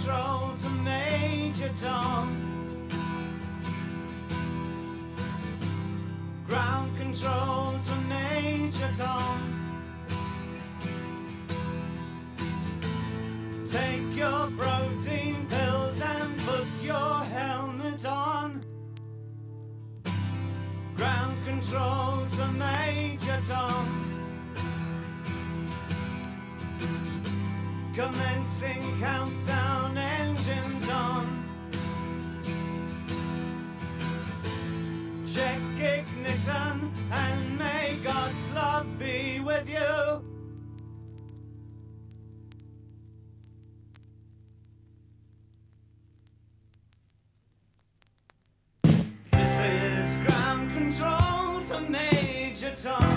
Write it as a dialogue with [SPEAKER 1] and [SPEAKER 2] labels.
[SPEAKER 1] control to Major Tom. Ground control to Major Tom. Take your protein pills and put your helmet on. Ground control Commencing countdown, engines on. Check ignition and may God's love be with you. This is ground control to Major Tom.